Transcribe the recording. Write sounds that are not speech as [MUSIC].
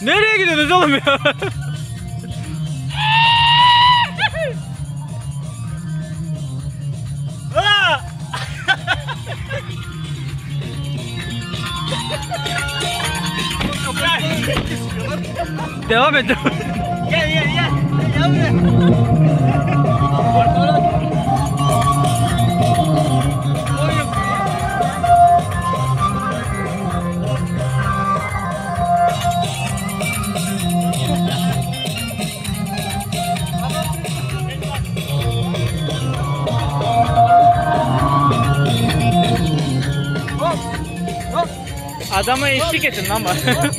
[LAUGHS] Nereye gidiyorsunuz oğlum ya? [LAUGHS] Devam et. devam Adama eşlik etin lan bak. [LAUGHS]